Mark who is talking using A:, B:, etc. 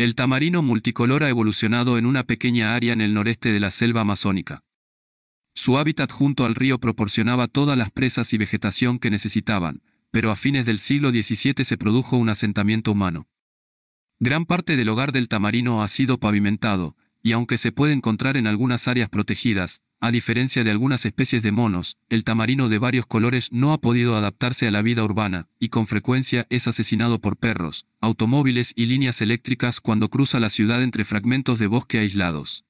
A: El tamarino multicolor ha evolucionado en una pequeña área en el noreste de la selva amazónica. Su hábitat junto al río proporcionaba todas las presas y vegetación que necesitaban, pero a fines del siglo XVII se produjo un asentamiento humano. Gran parte del hogar del tamarino ha sido pavimentado, y aunque se puede encontrar en algunas áreas protegidas, a diferencia de algunas especies de monos, el tamarino de varios colores no ha podido adaptarse a la vida urbana, y con frecuencia es asesinado por perros, automóviles y líneas eléctricas cuando cruza la ciudad entre fragmentos de bosque aislados.